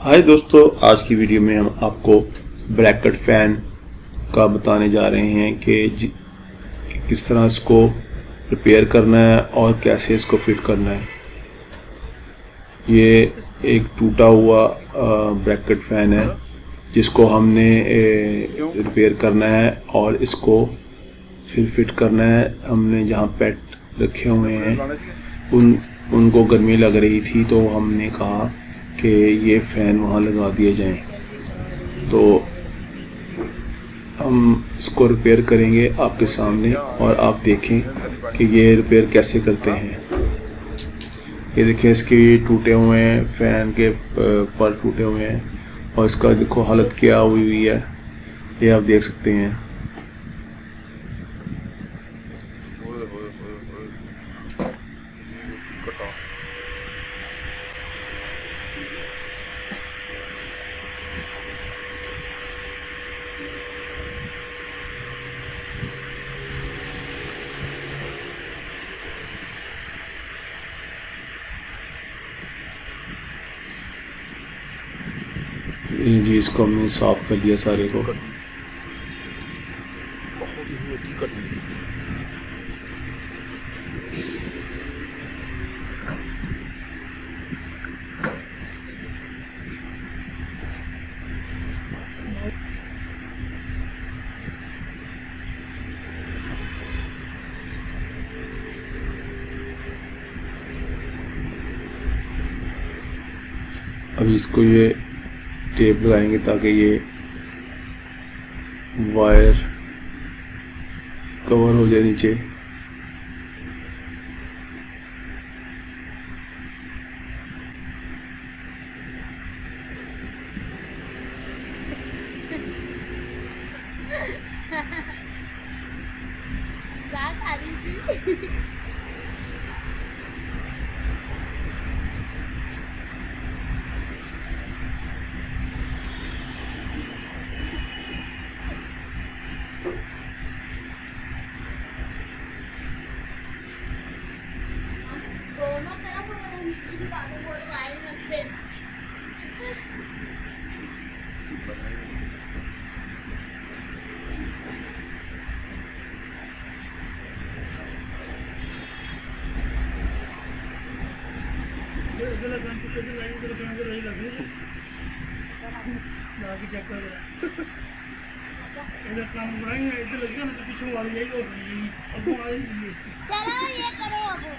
हाय दोस्तों, आज की वीडियो में हम आपको ब्रैकेट फ़ैन का बताने जा रहे हैं कि किस तरह इसको रिपेयर करना है और कैसे इसको फिट करना है। ये एक टूटा हुआ ब्रैकेट फ़ैन है, जिसको हमने रिपेयर करना है और इसको फिर फिट करना है। हमने जहाँ पेट रखे हुए हैं, उन, उनको गर्मी लग रही थी तो हमने कहा कि ये फ़ैन वहाँ लगा दिए जाएँ। तो हम इसको रिपेयर करेंगे आपके सामने और आप देखें कि ये रिपेयर कैसे करते हैं। ये देखें इसके टूटे हुए हैं, फ़ैन के पर टूटे हुए हैं और इसका देखो हालत क्या हुई हुई है। ये आप देख सकते हैं। ये जी इसको हमने साफ़ कर दिया सारे को। अभी इसको ये टेप लगाएँगे ताकि ये वायर कवर हो जाए नीचे रात आ रही थी दोनों तरफ़ अगर इधर चलो ये करो अब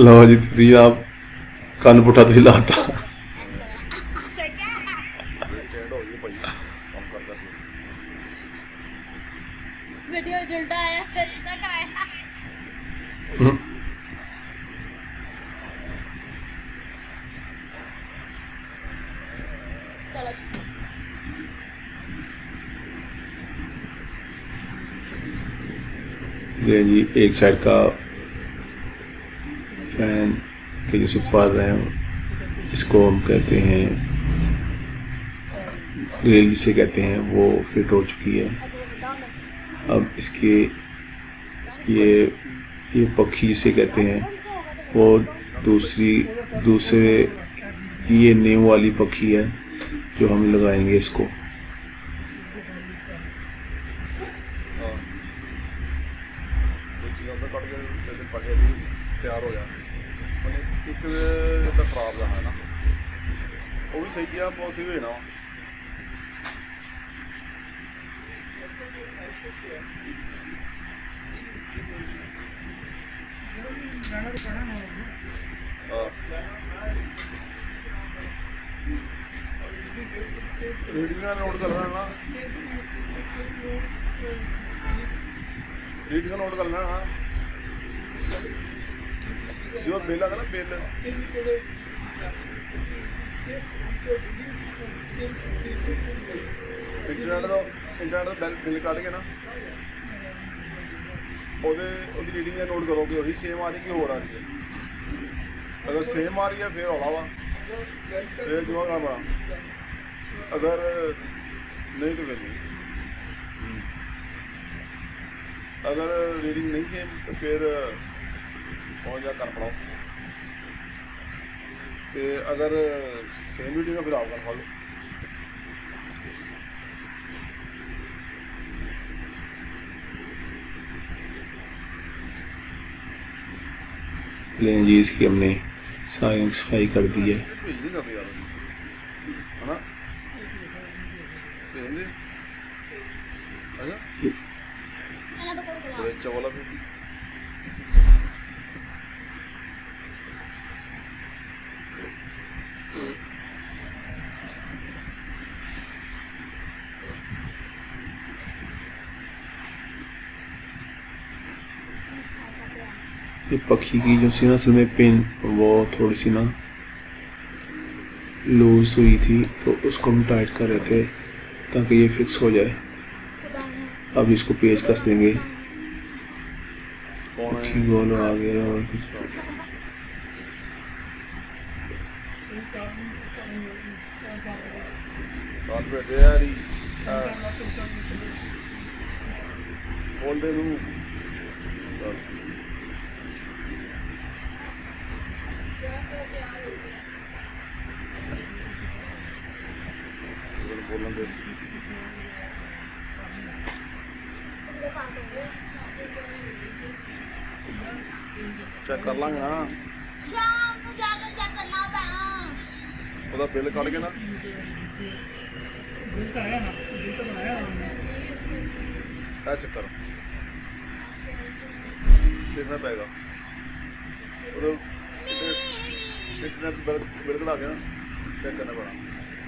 ਲਓ ਜੀ ਤੁਸੀਂ ਆਪ ਕੰਨ ਪੁੱਠਾ ਤੁਸੀਂ ਲਾਤਾ ये जी, एक साइड का फ़ैन के जैसे पर रहे हैं, इसको हम कहते हैं ग्रिल जिसे कहते हैं, वो फिट हो चुकी है। अब इसके ये ये पक्षी जिसे कहते हैं, वो दूसरी, दूसरे, ये नींव वाली पक्षी है, जो हम लगाएँगे इसको। के जैसे पके भी तैयार हो जा मैंने एक इधर खराब रहा है ना वो भी सही किया पॉसिबल है ना ਗਾਣਾ ਤਾਂ ਪੜਾ ਨਾ ਹੋਵੇ रीडिंग नोट कर लेना ना रीडिंग नोट कर लेना ना जो बिल आता ना बिल ਇੰਟਰਨੈਟ ਦਾ ਇੰਟਰਨੈਟ ਦਾ ਬਿੱਲ ਬਿੱਲ ਕੱਢ ਕੇ ਨਾ ਉਹਦੇ ਉਹਦੀ ਰੀਡਿੰਗ ਨੋਟ ਕਰੋਗੇ ਉਹੀ ਸੇਮ ਆ ਰਹੀ ਕਿ ਹੋਰ ਆ ਰਹੀ ਹੈ ਅਗਰ ਸੇਮ ਆ ਰਹੀ ਹੈ ਫਿਰ ਹੌਲਾ ਵਾ फिर दिमाग ना बड़ा अगर नहीं तो फिर नहीं हम्म। अगर रीडिंग नहीं सेम तो फिर पहुँच जाए कर पड़ाओ। तो अगर सेम ड्यूटी में फिर आप कर पाओ लें जी इसकी हमने सारी सफ़ाई कर दी है। अच्छा। हाँ, तो ये पक्षी की जो सी ना असल में पिन, वो थोड़ी सी ना लूज हुई थी तो उसको हम टाइट कर रहे थे ताकि ये फिक्स हो जाए। अब इसको पेज कस देंगे। गोल आ गया और ਕੁਝ ਕਾਲ ਬੈਠੇ ਯਾਰੀ ਬੋਲ ਦੇ ਨੂੰ ਚੱਲ। ਇਹਨੂੰ ਬੋਲਣ ਦੇ ਚੈੱਕ ਕਰ ਲਾਂਗੇ ਨਾ ਸ਼ਾਮ ਨੂੰ ਜਾ ਕੇ ਚੈੱਕ ਕਰਨਾ ਪੈਣਾ ਉਹਦਾ ਬਿੱਲ ਕੱਢ ਕੇ ਨਾ बिल तो आया ना बिल तो बनाया हमने ਇਹ ਚੱਕਰ ਦੇਖਣਾ ਪਏਗਾ ਉਹਦਾ ਕਿਤਨੇ ਬਿੱਲ ਬਿੱਲ ਕਢਾ ਕੇ ਨਾ ਚੈੱਕ ਕਰਨਾ ਪੈਣਾ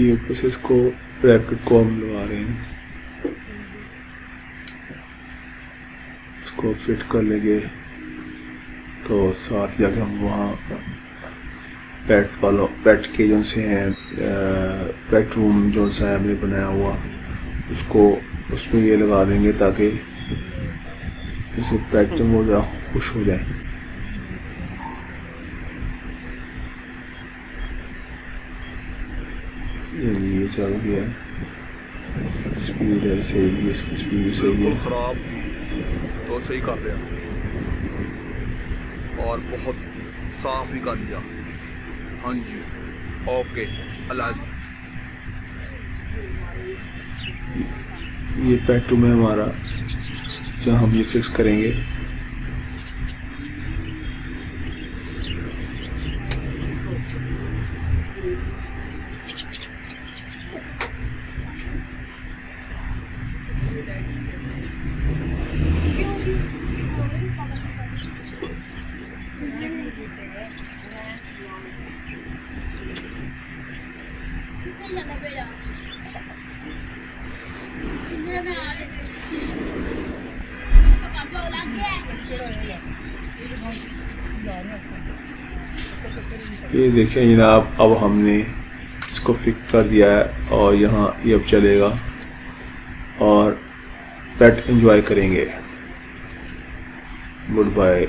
ये ऊपर से इसको ब्रैकेट को हम लगा रहे हैं। इसको फिट कर लेंगे। तो साथ जाके हम वहाँ पेट वालों पेट के जो से हैं पेट रूम जो सा है, हमने बनाया हुआ, उसको, उसमें ये लगा देंगे ताकि जैसे पेट वो ज़रा खुश हो जाए। ये चल गया। स्पीड है सही है इसकी स्पीड सही है। ख़राब हुई तो सही कर लिया और बहुत साफ़ भी कर दिया। हाँ जी। ओके अल्लाह ये पैटू में हमारा जहाँ हम ये फिक्स करेंगे। ये देखें जनाब, अब हमने इसको फिक कर दिया है और यहाँ ये अब चलेगा और पेट इंजॉय करेंगे। Good bye.